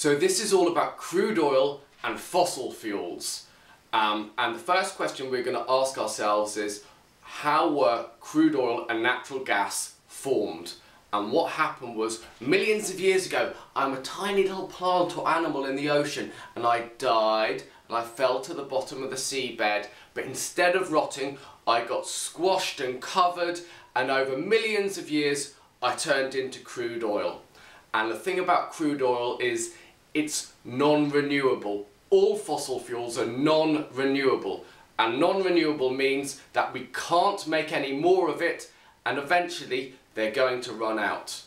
So this is all about crude oil and fossil fuels. Um, and the first question we're going to ask ourselves is, how were crude oil and natural gas formed? And what happened was, millions of years ago, I'm a tiny little plant or animal in the ocean, and I died, and I fell to the bottom of the seabed, but instead of rotting, I got squashed and covered, and over millions of years, I turned into crude oil. And the thing about crude oil is it's non-renewable. All fossil fuels are non-renewable. And non-renewable means that we can't make any more of it and eventually they're going to run out.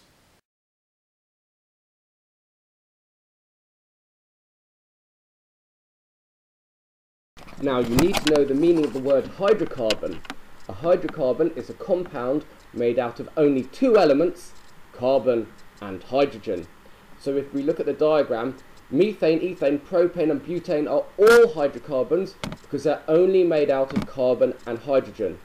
Now you need to know the meaning of the word hydrocarbon. A hydrocarbon is a compound made out of only two elements, carbon and hydrogen. So if we look at the diagram, methane, ethane, propane and butane are all hydrocarbons because they're only made out of carbon and hydrogen.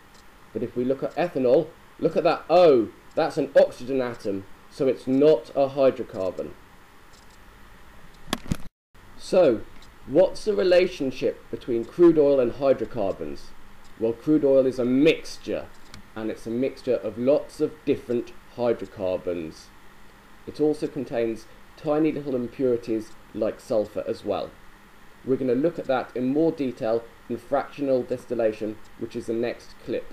But if we look at ethanol, look at that O, that's an oxygen atom, so it's not a hydrocarbon. So, what's the relationship between crude oil and hydrocarbons? Well, crude oil is a mixture, and it's a mixture of lots of different hydrocarbons. It also contains tiny little impurities like sulfur as well. We're going to look at that in more detail in fractional distillation, which is the next clip.